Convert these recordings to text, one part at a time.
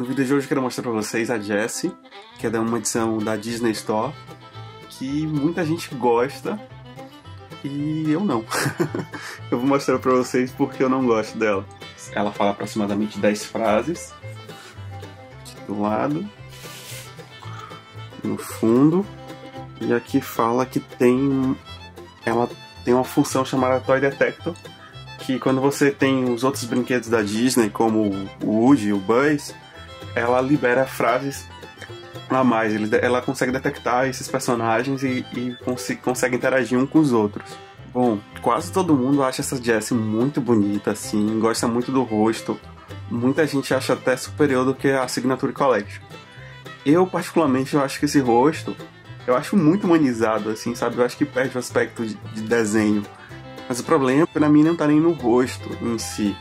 No vídeo de hoje eu quero mostrar pra vocês a Jessie, que é uma edição da Disney Store, que muita gente gosta e eu não. eu vou mostrar pra vocês porque eu não gosto dela. Ela fala aproximadamente 10 frases. Aqui do lado. No fundo. E aqui fala que tem. Ela tem uma função chamada Toy Detector. Que quando você tem os outros brinquedos da Disney, como o Woody o Buzz, ela libera frases a mais. Ela consegue detectar esses personagens e, e cons consegue interagir um com os outros. Bom, quase todo mundo acha essa Jessie muito bonita, assim, gosta muito do rosto. Muita gente acha até superior do que a Signature Collection. Eu, particularmente, eu acho que esse rosto, eu acho muito humanizado, assim, sabe? Eu acho que perde o aspecto de, de desenho. Mas o problema, pra mim, não tá nem no rosto em si.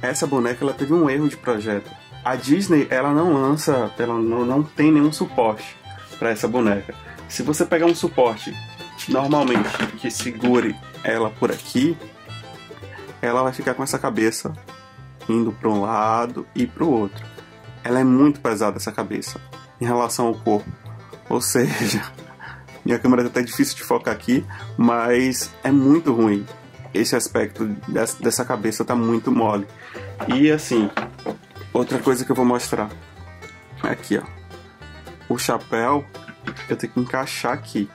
Essa boneca, ela teve um erro de projeto a Disney ela não lança, ela não, não tem nenhum suporte para essa boneca. Se você pegar um suporte normalmente que segure ela por aqui, ela vai ficar com essa cabeça indo para um lado e para o outro. Ela é muito pesada essa cabeça em relação ao corpo. Ou seja, minha câmera tá até difícil de focar aqui, mas é muito ruim. Esse aspecto dessa cabeça tá muito mole. E assim, Outra coisa que eu vou mostrar. Aqui, ó. O chapéu, eu tenho que encaixar aqui.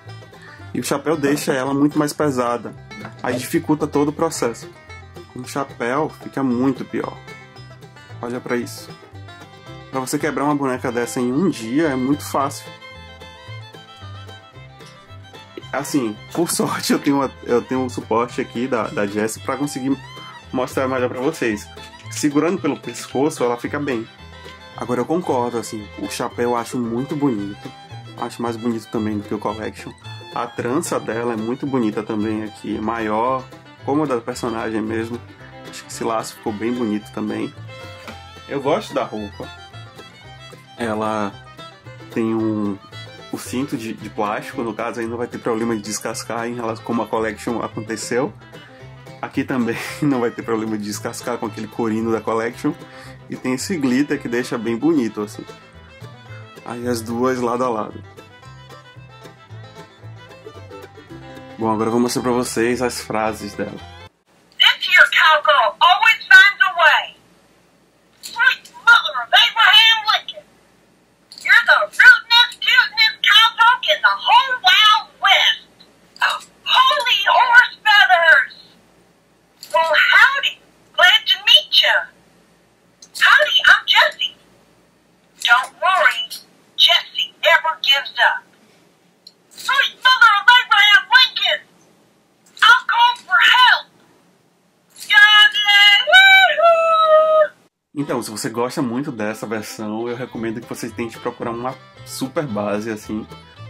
E o chapéu deixa ela muito mais pesada. Aí dificulta todo o processo. Com o chapéu fica muito pior. Olha para isso. Para você quebrar uma boneca dessa em um dia é muito fácil. Assim, por sorte eu tenho, eu tenho um suporte aqui da, da Jess para conseguir mostrar melhor para vocês segurando pelo pescoço, ela fica bem. Agora eu concordo, assim, o chapéu eu acho muito bonito. Acho mais bonito também do que o Collection. A trança dela é muito bonita também aqui, maior, como a da personagem mesmo. Acho que esse laço ficou bem bonito também. Eu gosto da roupa. Ela tem um o cinto de, de plástico, no caso aí não vai ter problema de descascar em relação como a Collection aconteceu. Aqui também não vai ter problema de descascar com aquele corino da Collection. E tem esse glitter que deixa bem bonito assim. Aí as duas lado a lado. Bom, agora eu vou mostrar pra vocês as frases dela. Então, se você gosta muito dessa versão, eu recomendo que você tente procurar uma super base assim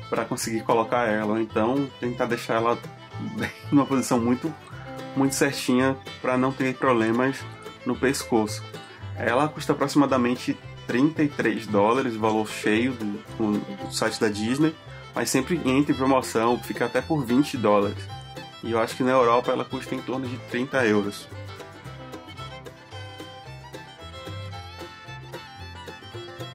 para conseguir colocar ela. Então, tentar deixar ela numa posição muito muito certinha para não ter problemas no pescoço. Ela custa aproximadamente 33 dólares, valor cheio do, do site da Disney, mas sempre entre promoção, fica até por 20 dólares. E eu acho que na Europa ela custa em torno de 30 euros.